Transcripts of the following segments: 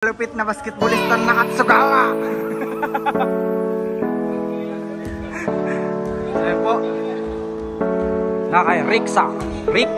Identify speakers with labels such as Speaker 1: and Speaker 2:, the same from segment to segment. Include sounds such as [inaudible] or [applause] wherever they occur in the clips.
Speaker 1: Lupit na basketballista ng Katsugawa. Ayan po. Na kay Rick sa Rick.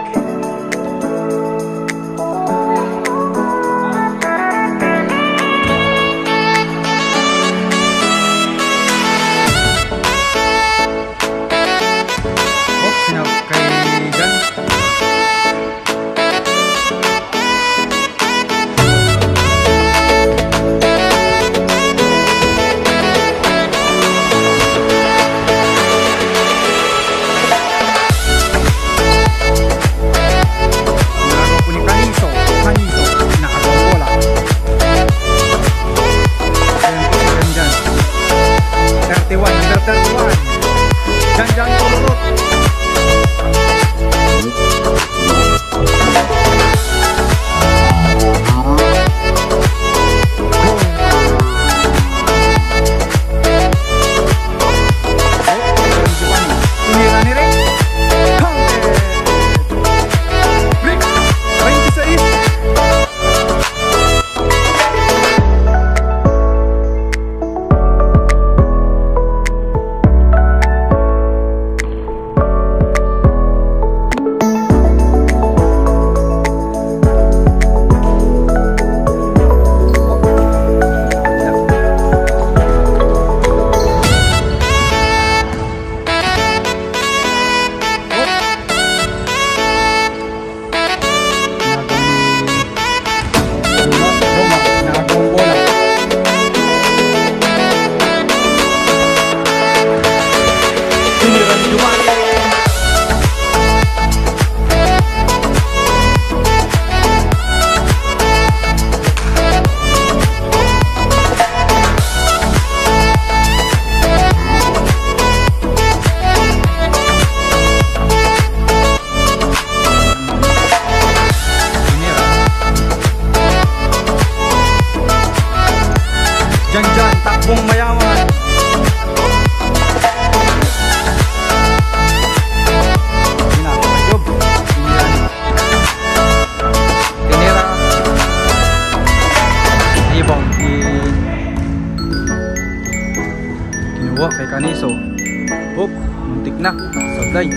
Speaker 1: Duwa kay kaniso. Hop, muntik na. Sablay.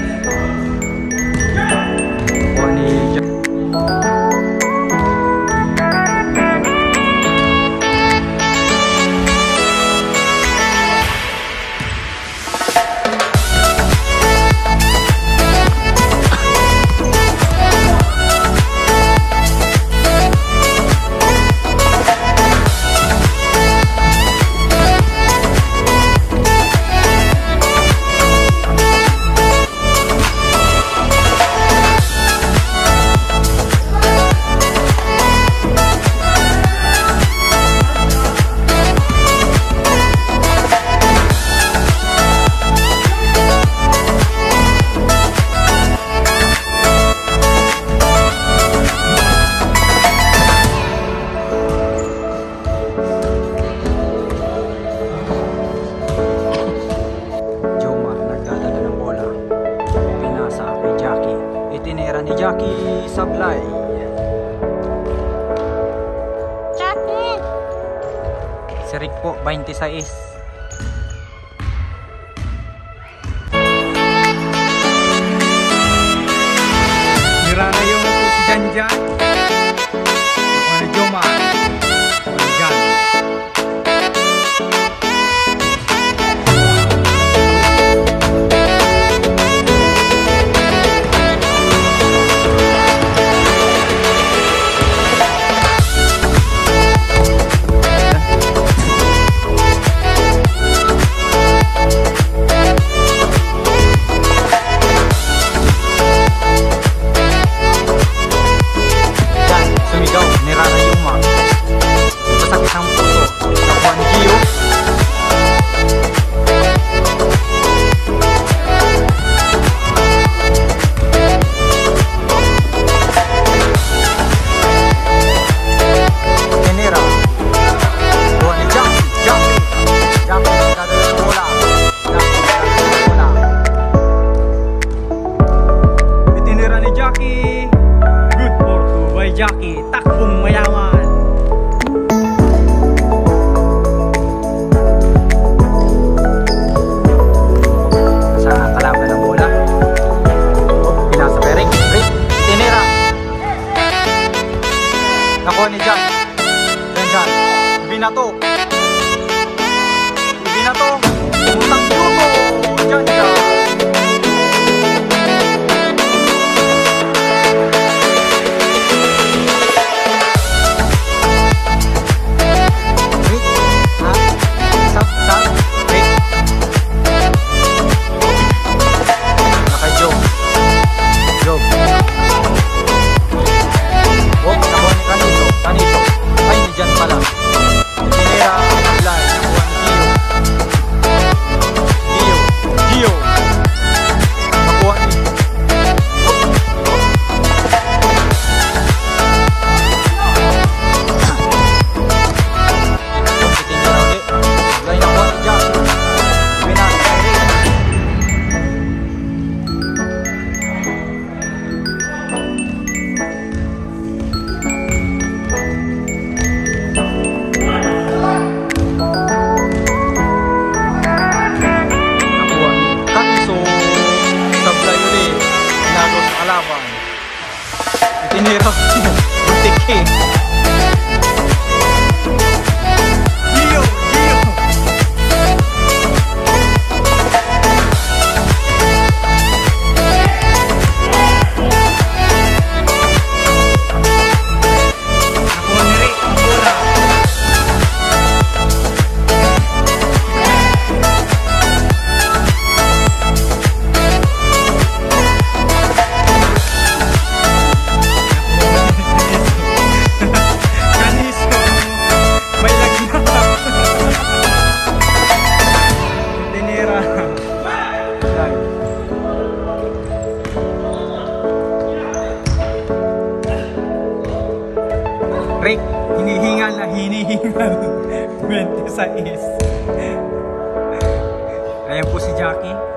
Speaker 1: Kuha ni
Speaker 2: Jack.
Speaker 1: Si Rick po, 26. Good for Dubai Jaki Tak hinihingal na hinihingal. [laughs] 26. Ayan po si Jackie.